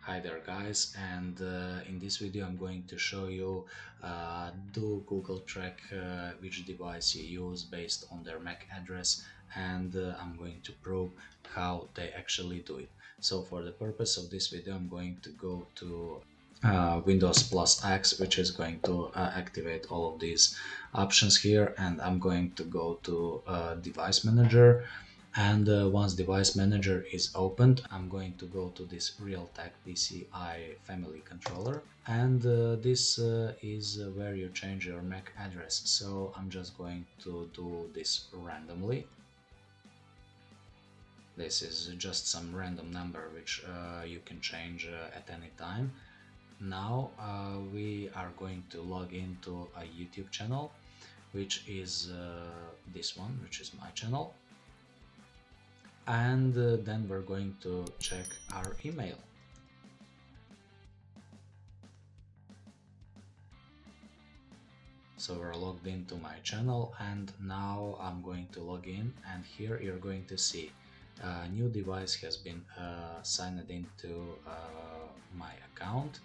Hi there guys and uh, in this video I'm going to show you uh, do Google track uh, which device you use based on their MAC address and uh, I'm going to prove how they actually do it. So for the purpose of this video I'm going to go to uh, Windows plus X which is going to uh, activate all of these options here and I'm going to go to device manager and uh, once device manager is opened I'm going to go to this Realtek PCI family controller. And uh, this uh, is where you change your MAC address. So I'm just going to do this randomly. This is just some random number which uh, you can change uh, at any time. Now uh, we are going to log into a YouTube channel which is this one which is my channel and uh, then we're going to check our email. So we're logged into my channel and now I'm going to log in and here you're going to see a new device has been uh, signed into uh, my account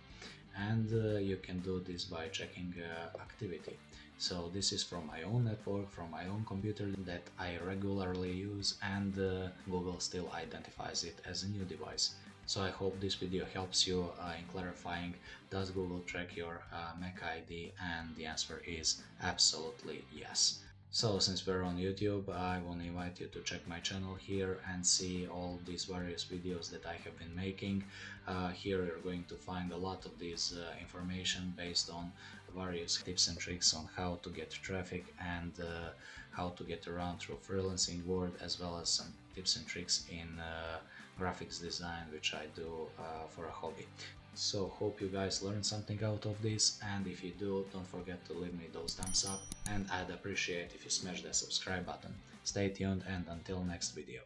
and uh, you can do this by checking uh, activity. So this is from my own network, from my own computer that I regularly use and uh, Google still identifies it as a new device. So I hope this video helps you uh, in clarifying does Google track your uh, Mac ID and the answer is absolutely yes. So since we're on YouTube, I want to invite you to check my channel here and see all these various videos that I have been making. Uh, here you're going to find a lot of this uh, information based on various tips and tricks on how to get traffic and uh, how to get around through freelancing world as well as some tips and tricks in uh, graphics design which I do uh, for a hobby. So hope you guys learned something out of this and if you do don't forget to leave me those thumbs up and I'd appreciate if you smash the subscribe button. Stay tuned and until next video.